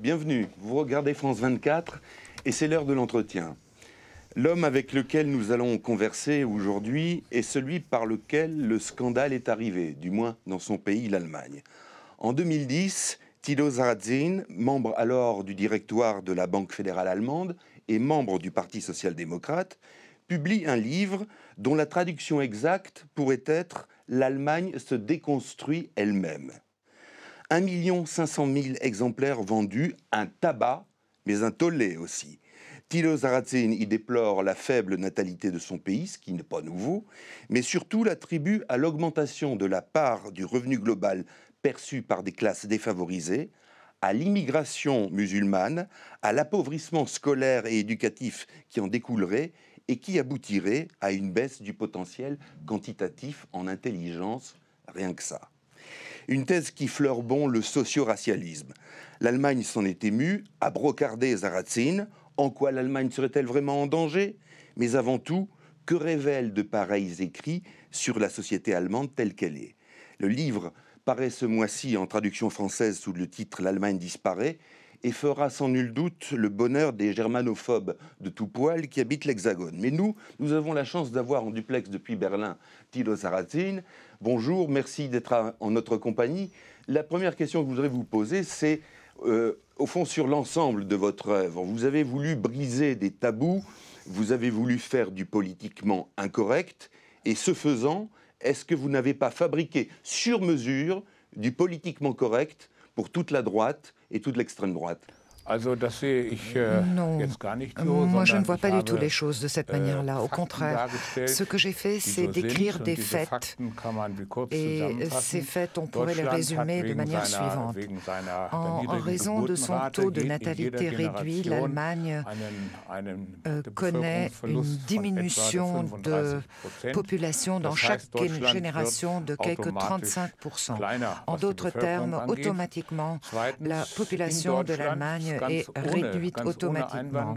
Bienvenue, vous regardez France 24 et c'est l'heure de l'entretien. L'homme avec lequel nous allons converser aujourd'hui est celui par lequel le scandale est arrivé, du moins dans son pays, l'Allemagne. En 2010, Tilo Sarrazin, membre alors du directoire de la Banque fédérale allemande et membre du Parti social-démocrate, publie un livre dont la traduction exacte pourrait être L'Allemagne se déconstruit elle-même. 1 500 000 exemplaires vendus, un tabac, mais un tollé aussi. Thilo Sarrazin y déplore la faible natalité de son pays, ce qui n'est pas nouveau, mais surtout l'attribue à l'augmentation de la part du revenu global perçu par des classes défavorisées, à l'immigration musulmane, à l'appauvrissement scolaire et éducatif qui en découlerait et qui aboutirait à une baisse du potentiel quantitatif en intelligence, rien que ça. Une thèse qui fleure bon le socio-racialisme. L'Allemagne s'en est émue, a brocardé Sarrazin, en quoi l'Allemagne serait-elle vraiment en danger? Mais avant tout, que révèlent de pareils écrits sur la société allemande telle qu'elle est? Le livre paraît ce mois-ci en traduction française sous le titre L'Allemagne disparaît et fera sans nul doute le bonheur des germanophobes de tout poil qui habitent l'Hexagone. Mais nous, nous avons la chance d'avoir en duplex depuis Berlin Thilo Sarrazin. Bonjour, merci d'être en notre compagnie. La première question que je voudrais vous poser, c'est euh, au fond, sur l'ensemble de votre œuvre. Vous avez voulu briser des tabous, vous avez voulu faire du politiquement incorrect, et ce faisant, est-ce que vous n'avez pas fabriqué sur mesure du politiquement correct pour toute la droite et toute l'extrême droite non, moi je ne vois pas du tout les choses de cette äh, manière-là. Au contraire, ce que j'ai fait, c'est d'écrire des faits. Et ces faits, on pourrait les résumer de manière suivante. En, raison de son taux de natalité réduit, l'Allemagne euh, connaît une diminution de population dans chaque génération de quelques 35%. En d'autres termes, automatiquement, la population de l'Allemagne est réduite automatiquement.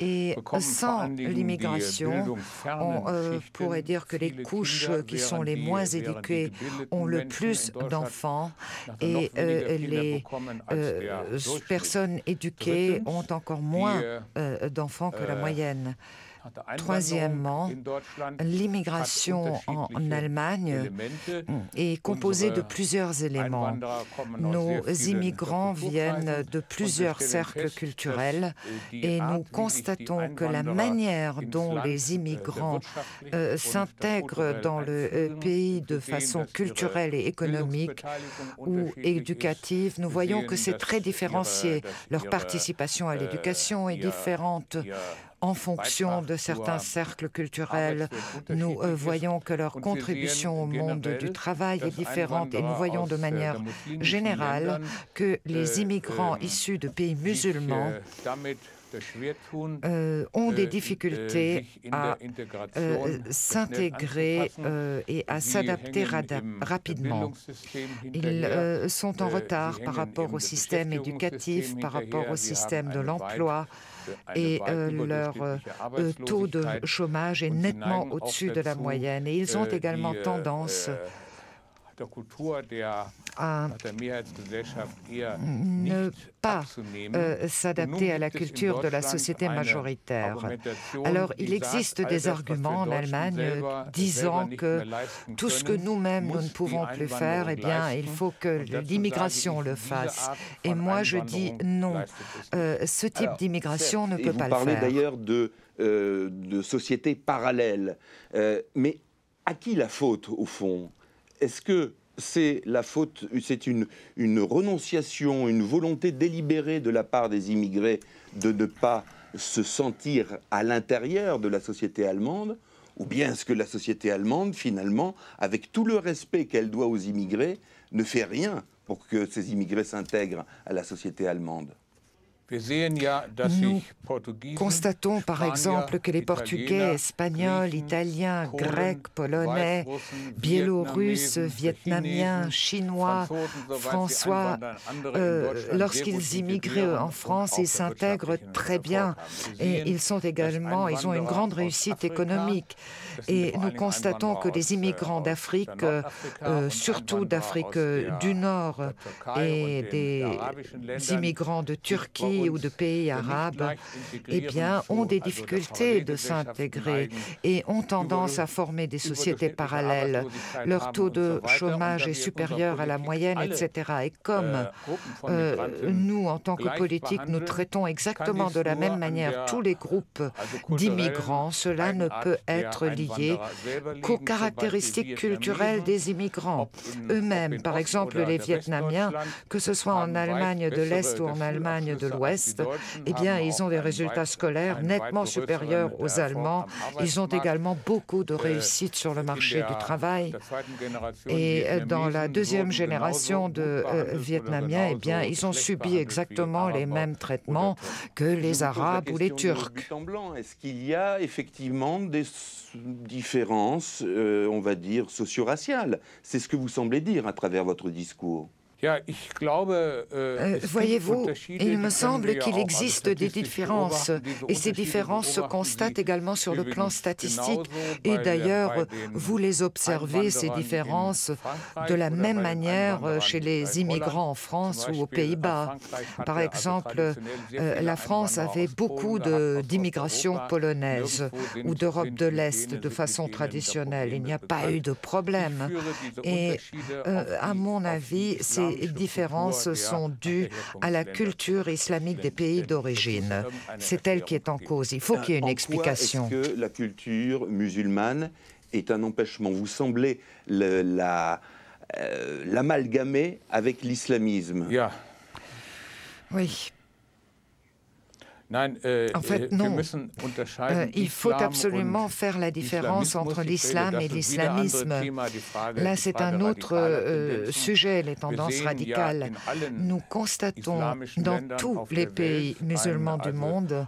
Et sans l'immigration, on euh, pourrait dire que les couches qui sont les moins éduquées ont le plus d'enfants et euh, les euh, personnes éduquées ont encore moins d'enfants que la moyenne. Troisièmement, l'immigration en Allemagne est composée de plusieurs éléments. Nos immigrants viennent de plusieurs cercles culturels et nous constatons que la manière dont les immigrants euh, s'intègrent dans le euh, pays de façon culturelle et économique ou éducative, nous voyons que c'est très différencié. Leur participation à l'éducation est différente en fonction de certains cercles culturels. Nous euh, voyons que leur contribution au monde du travail est différente et nous voyons de manière générale que les immigrants issus de pays musulmans euh, ont des difficultés à euh, s'intégrer et à s'adapter rapidement. Ils sont en retard par rapport au système éducatif, par rapport au système de l'emploi et euh, leur euh, taux de chômage est nettement au-dessus de la moyenne. Et ils ont äh, également äh, tendance à ne pas euh, s'adapter à la culture de la société majoritaire. Alors, il existe des arguments en Allemagne disant que tout ce que nous-mêmes nous ne pouvons plus faire, eh bien, il faut que l'immigration le fasse. Et moi, je dis non. Euh, ce type d'immigration ne peut pas le faire. Vous parlez d'ailleurs de, euh, de sociétés parallèles. mais à qui la faute, au fond? Est-ce que c'est la faute, c'est une, renonciation, une volonté délibérée de la part des immigrés de ne pas se sentir à l'intérieur de la société allemande, ou bien est-ce que la société allemande, finalement, avec tout le respect qu'elle doit aux immigrés, ne fait rien pour que ces immigrés s'intègrent à la société allemande? Nous constatons par exemple que les Portugais, Espagnols, Italiens, Grecs, Polonais, Biélorusses, Vietnamiens, Chinois, François, euh, lorsqu'ils immigrent en France, ils s'intègrent très bien et ils sont également, ils ont une grande réussite économique. Et nous constatons que les immigrants d'Afrique, euh, surtout d'Afrique du Nord et des immigrants de Turquie, ou de pays arabes, eh bien, ont des difficultés de s'intégrer et ont tendance à former des sociétés parallèles. Leur taux de chômage est supérieur à la moyenne, etc. Et comme euh, nous, en tant que politiques, nous traitons exactement de la même manière tous les groupes d'immigrants, cela ne peut être lié qu'aux caractéristiques culturelles des immigrants eux-mêmes. Par exemple, les Vietnamiens, que ce soit en Allemagne de l'Est ou en Allemagne de l'Ouest, eh bien, ils ont des résultats scolaires nettement supérieurs aux Allemands. Ils ont également beaucoup de réussite sur le marché du travail. Et dans la deuxième génération de euh, Vietnamiens, eh bien, ils ont subi exactement les mêmes traitements que les Arabes ou les Turcs. Est-ce qu'il y a effectivement des différences, euh, on va dire, socio-raciales? C'est ce que vous semblez dire à travers votre discours. Äh, euh, voyez-vous, il me semble qu'il existe des différences et ces différences se constatent également sur le plan statistique. Et d'ailleurs, vous les observez, ces différences, de la même manière chez les immigrants en France ou aux Pays-Bas. Par exemple, euh, la France avait beaucoup d'immigration polonaise ou d'Europe de l'Est de façon traditionnelle. Il n'y a pas eu de problème. Et euh, à mon avis, c'est les différences sont dues à la culture islamique des pays d'origine. C'est elle qui est en cause. Il faut qu'il y ait une explication. Est-ce que la culture musulmane est un empêchement? Vous semblez euh, l'amalgamer avec l'islamisme. Oui. Äh, en fait, non. Euh, il faut absolument faire la différence entre l'islam et l'islamisme. Là, c'est un autre euh, sujet, les tendances radicales. Nous constatons dans tous les pays musulmans du monde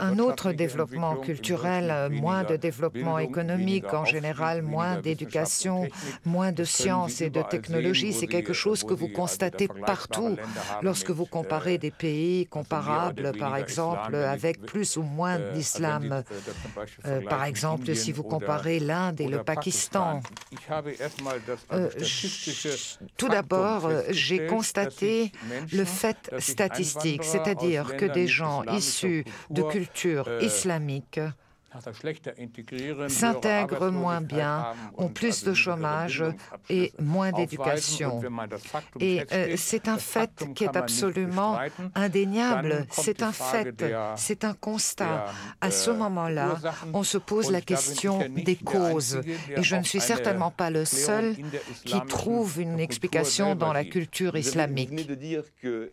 un autre développement culturel, moins de développement économique, en général moins d'éducation, moins de sciences et de technologie. C'est quelque chose que vous constatez partout lorsque vous comparez des pays comparables, par exemple, avec plus ou moins d'islam. Euh, par exemple, si vous comparez l'Inde et le Pakistan. Euh, tout d'abord, j'ai constaté le fait statistique, c'est-à-dire que des gens issus de cultures islamiques s'intègrent moins bien, ont plus de chômage et moins d'éducation. Et euh, c'est un fait qui est absolument indéniable, c'est un fait, c'est un constat. À ce moment-là, on se pose la question des causes. Et je ne suis certainement pas le seul qui trouve une explication dans la culture islamique. Vous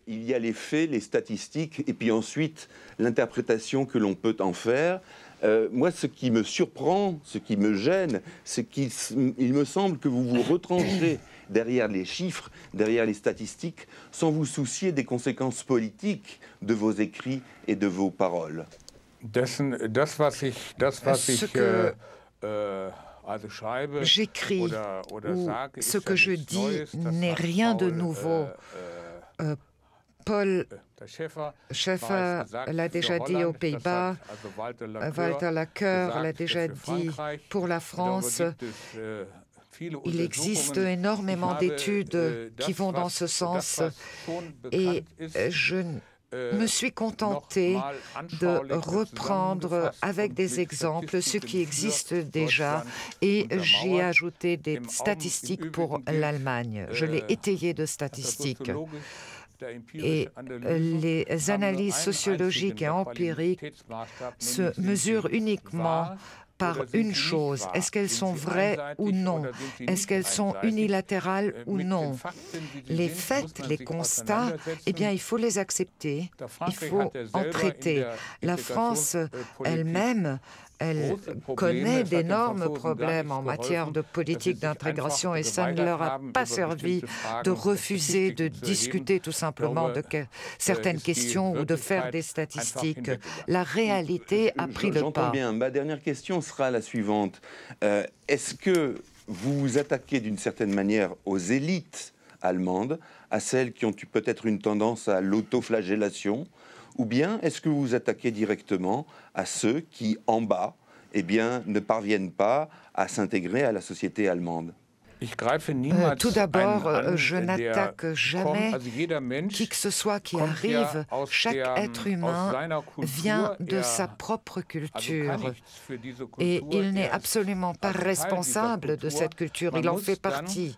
y a les faits, les statistiques, et puis ensuite l'interprétation que l'on peut en faire. Euh, moi, ce qui me surprend, ce qui me gêne, c'est qu'il me semble que vous vous retranchez derrière les chiffres, derrière les statistiques, sans vous soucier des conséquences politiques de vos écrits et de vos paroles. J'écris ou ce que je dis n'est rien de nouveau. Äh, äh, Paul Schäfer l'a déjà dit aux Pays-Bas, Walter Lacoeur l'a déjà dit pour la France. Äh, Il existe énormément d'études äh, qui vont dans ce sens. et je äh, me suis contenté de reprendre avec des exemples ce qui existe déjà. Et j'ai ajouté des statistiques pour l'Allemagne. Je l'ai étayé de statistiques. Et les analyses sociologiques et empiriques se mesurent uniquement par une chose. Est-ce qu'elles sont vraies ou non? Est-ce qu'elles sont unilatérales ou non? Les faits, les constats, eh bien, il faut les accepter. Il faut en traiter. La France elle-même elle connaît d'énormes problèmes en matière de politique d'intégration et ça ne leur a pas servi de refuser de discuter tout simplement de certaines questions ou de faire des statistiques. La réalité a pris le pas. bien. Ma dernière question sera la suivante. Euh, est-ce que vous vous attaquez d'une certaine manière aux élites allemandes, à celles qui ont eu peut-être une tendance à l'autoflagellation ou bien est-ce que vous vous attaquez directement à ceux qui, en bas, eh ne parviennent pas à s'intégrer à la société allemande? Euh, tout d'abord, euh, je n'attaque jamais qui que ce soit qui arrive. Chaque être humain vient de sa propre culture et il n'est absolument pas responsable de cette culture, il en fait partie.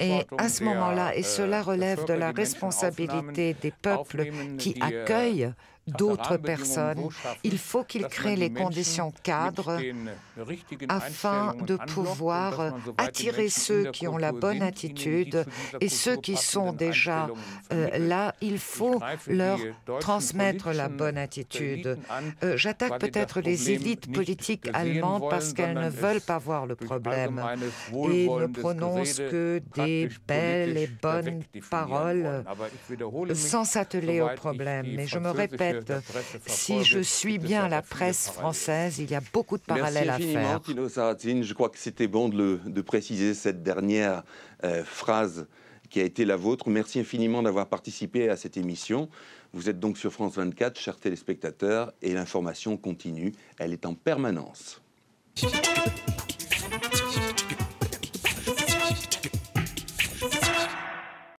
Et à ce moment-là, et cela äh, relève de la responsabilité des peuples qui accueillent d'autres personnes. Il faut qu'il crée les conditions cadres afin de pouvoir attirer ceux qui ont la bonne attitude et ceux qui sont déjà euh, là, il faut leur transmettre la bonne attitude. Euh, j'attaque peut-être les élites politiques allemandes parce qu'elles ne veulent pas voir le problème et ne prononcent que des belles et bonnes paroles sans s'atteler au problème. Mais je me répète, si je suis bien la presse française, il y a beaucoup de parallèles à faire. Tino Je crois que c'était bon de, préciser cette dernière euh, phrase qui a été la vôtre. Merci infiniment d'avoir participé à cette émission. Vous êtes donc sur France 24, chers téléspectateurs, et l'information continue. Elle est en permanence.